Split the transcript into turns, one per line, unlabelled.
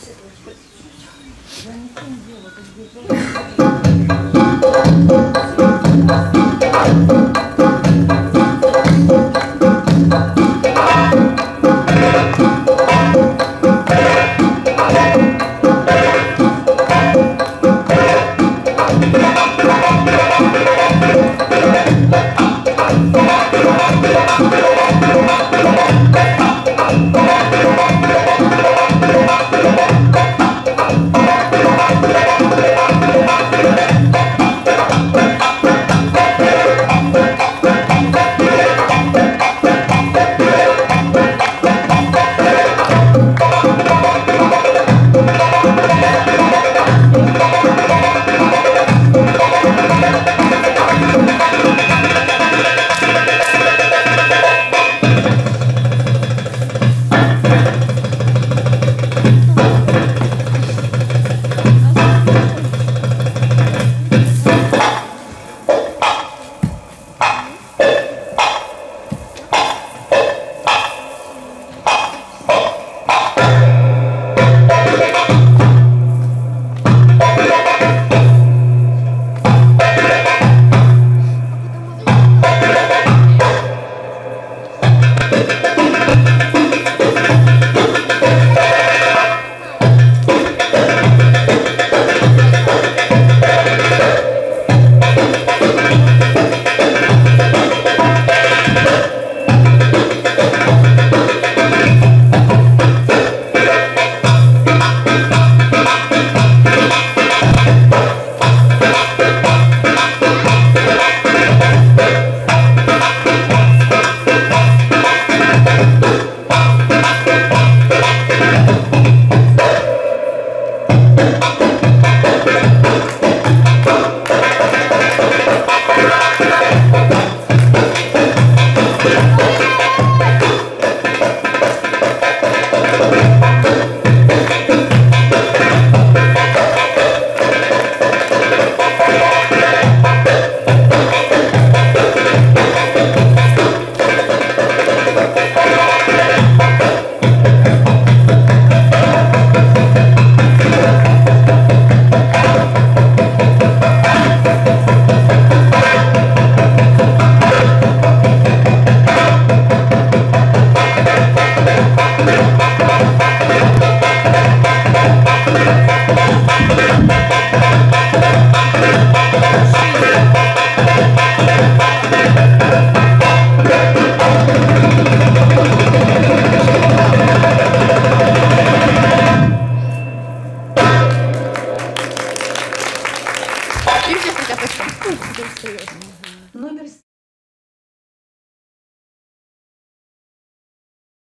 Thank you. Номер